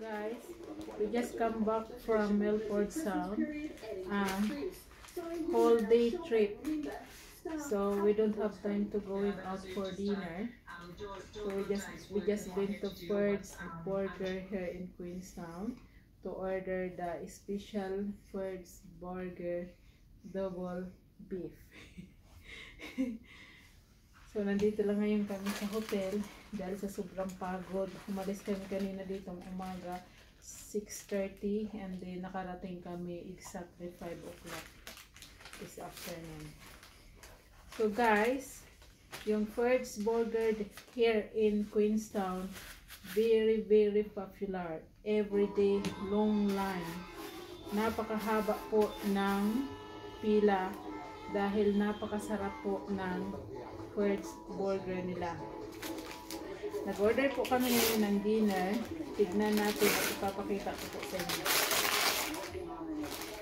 guys, we just come back from Milford Sound. Um, whole day trip. So we don't have time to go out for dinner. So we just we just went to Ford's Burger here in Queenstown to order the special Ford's Burger double beef. so nandito lang ngayon kami sa hotel dahil sa sobrang pagod. Umalis kami kanina dito umaga 6.30 and then nakarating kami exactly 5 o'clock this afternoon. So guys, yung Ford's Burger here in Queenstown, very very popular. Everyday long line. Napakahaba po ng pila dahil napakasarap po ng Ford's Burger nila. Nag-order po kami ngayon ng dinner. Tignan natin at ipapakita ko po sa inyo.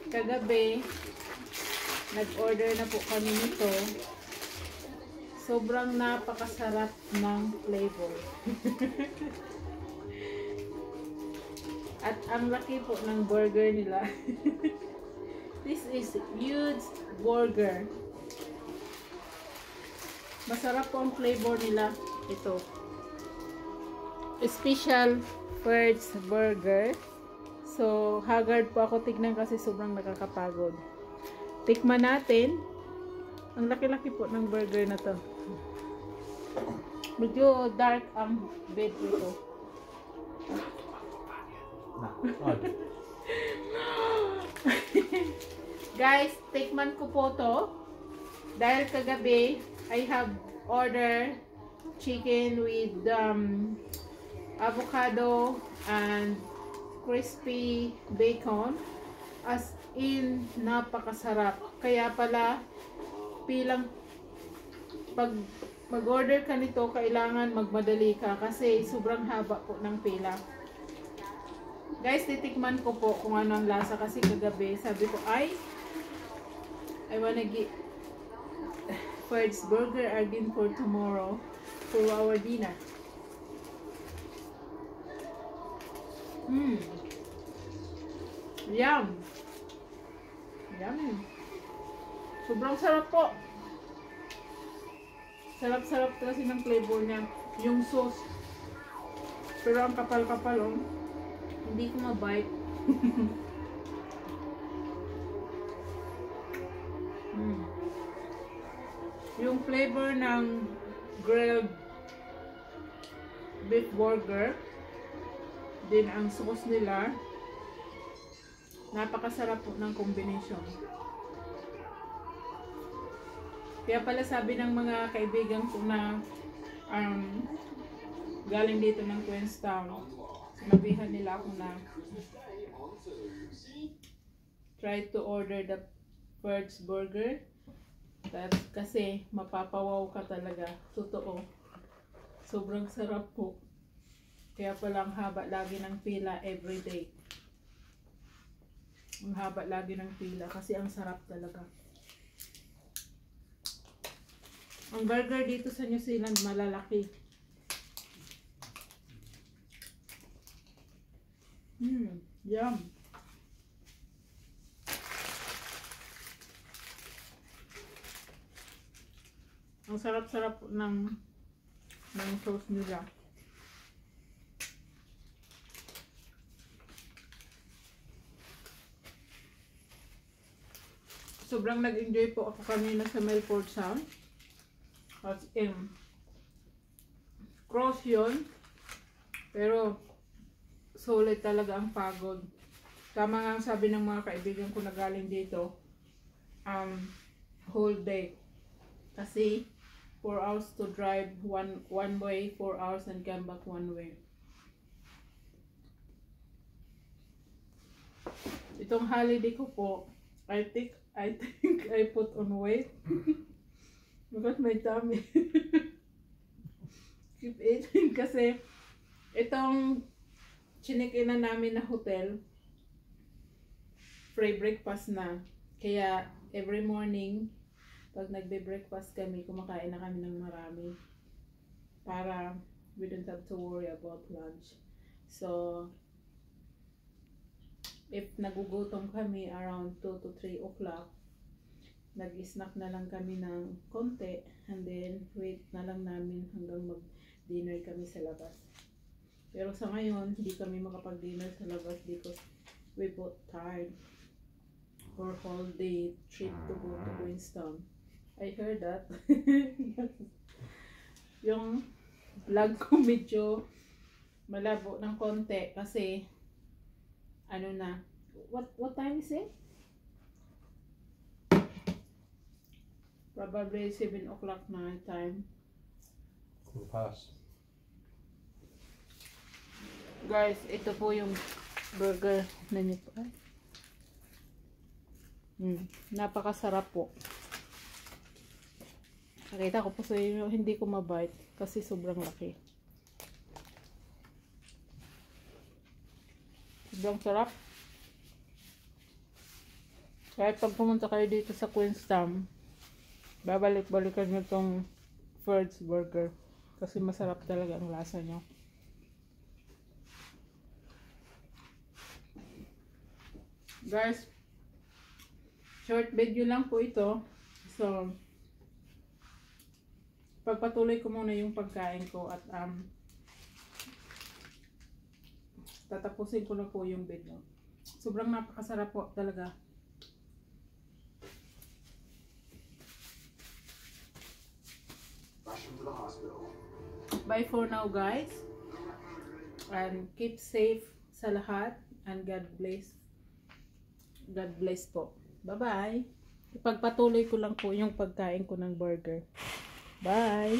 Kagabi, nag-order na po kami nito. Sobrang napakasarap ng flavor. At ang laki po ng burger nila. This is huge burger. Masarap po ang flavor nila. Ito. Special Ford's Burger. So, haggard po ako tignan kasi sobrang nakakapagod. Tikman natin. Ang laki-laki po ng burger na to. Medyo dark ang bed ito. Guys, tikman ko po to. Dahil kagabi, I have ordered chicken with um, avocado and crispy bacon. As in, napakasarap. Kaya pala, pilang pag mag-order ka nito, kailangan magmadali ka kasi sobrang haba po ng pila. Guys, titikman ko po kung ano ang lasa kasi kagabi sabi ko, ay, I wanna get Ford's Burger again for tomorrow for our dinner. Mmm. Yum. Yum. Sobrang sarap po. Sarap-sarap kasi ng flavor niya. Yung sauce. Pero ang kapal-kapal oh. Hindi ko mabite. Yung flavor ng grilled beef burger. Din ang sauce nila. Napakasarap po ng combination. Kaya pala sabi ng mga kaibigan ko na um, galing dito ng Queenstown, sinabihan nila ako na try to order the Ford's Burger kasi mapapawaw ka talaga. Totoo. Sobrang sarap po. Kaya pala ang haba lagi ng pila everyday. Ang haba lagi ng pila kasi ang sarap talaga. Ang burger dito sa New Zealand malalaki. Mmm, yum. Ang sarap-sarap ng ng sauce nila. Sobrang nag-enjoy po ako kanina sa Melfort Sound. As in, cross yun. Pero, solid talaga ang pagod. Tama nga ang sabi ng mga kaibigan ko na galing dito. Um, whole day. Kasi, 4 hours to drive one one way, 4 hours and come back one way. Itong holiday ko po, I think I think I put on weight. Because my tummy keep eating kasi itong chinikinan namin na hotel free breakfast na. Kaya every morning pag nagbe-breakfast kami, kumakain na kami ng marami para we don't have to worry about lunch. So, if nagugutom kami around 2 to 3 o'clock, nag-snack na lang kami ng konti and then wait na lang namin hanggang mag-dinner kami sa labas. Pero sa ngayon, hindi kami makapag-dinner sa labas because we both tired for whole day trip to go to Queenstown. I heard that. yung vlog ko medyo malabo ng konti kasi ano na what what time is it? Probably 7 o'clock na time. Pass. Guys, ito po yung burger na nyo po. Mm, napakasarap po. Nakita ko po sa inyo, hindi ko mabite kasi sobrang laki. Sobrang sarap. Kahit pag pumunta kayo dito sa Queenstown, babalik-balikan nyo tong Ferd's Burger. Kasi masarap talaga ang lasa nyo. Guys, short video lang po ito. So, pagpatuloy ko muna yung pagkain ko at um, tatapusin ko na po yung video. Sobrang napakasarap po talaga. Bye for now guys. And keep safe sa lahat. And God bless. God bless po. Bye-bye. Ipagpatuloy ko lang po yung pagkain ko ng burger. Bye!